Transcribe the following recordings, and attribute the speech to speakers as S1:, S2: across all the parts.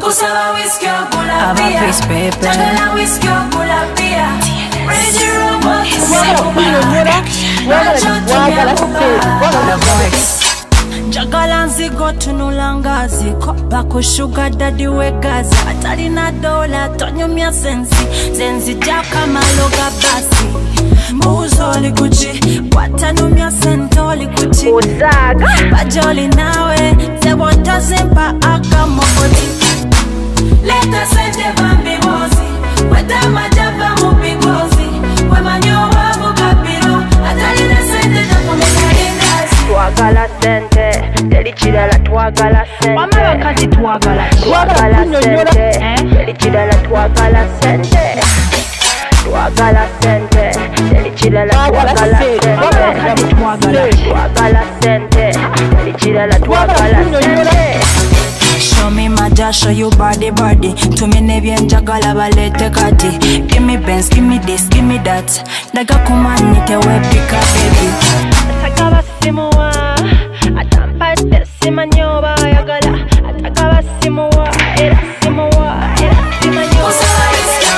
S1: kusaba whisky ogula
S2: Aba
S1: beer.
S2: Chris Pepe.
S1: Njagala whisky ogula beer. Range Rover
S3: Wagala kunyonyola, wagala wagala sente, wagala
S2: njagala nzigo tunula ngaziko bakushuga dadi wegaza atalina dola tonyumya sensi. Zenzijako amalo ga basi. Mbuuza oli kuki watanumya sente oli kuki bajoli nawe zebwotazimpa akamogoti
S4: twagala sente teri kirala twagala
S3: Wamma
S4: sente
S3: bakati twagala
S4: twagala sente
S3: eh?
S4: teri kirala twagala sente. Twagala sente teri kirala
S3: Twagala
S4: twagala
S3: sente, twagala.
S4: Sente teri kirala twagala
S2: me my show you body body. Tumi nebyenjagala balete kati Give me Benz, give me this, give me that. Daga kumanyite webika baby.
S4: Ataka basimuwa atampate simanyoba ayagala ataka basimuwa era simuwa era simanyoba.
S1: Kusaba whisky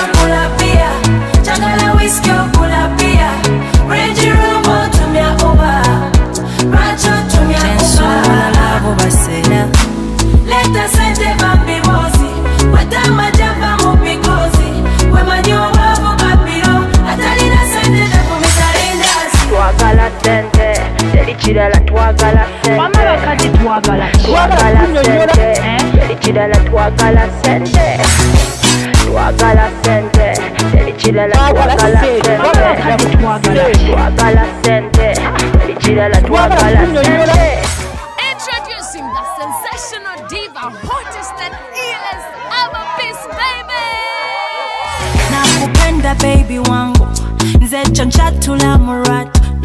S1: ekirala
S4: twagala wamabakazi ekirala twagala sente
S3: twagala
S4: sente ekirala twagala sente twagala sente ekirala
S3: twagala sente
S5: Introducing the sensational diva, hottest and illest piece, baby!
S2: Nakupenda baby wangu,
S1: nze choncha tula murata.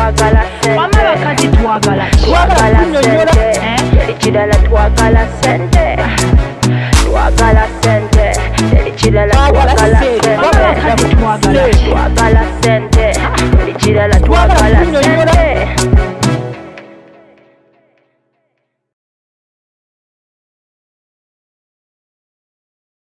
S4: twagala ssente bakazi twagala
S3: twagala
S4: ssente la twagala ssente twagala ssente ekirala
S3: twagala
S4: ssente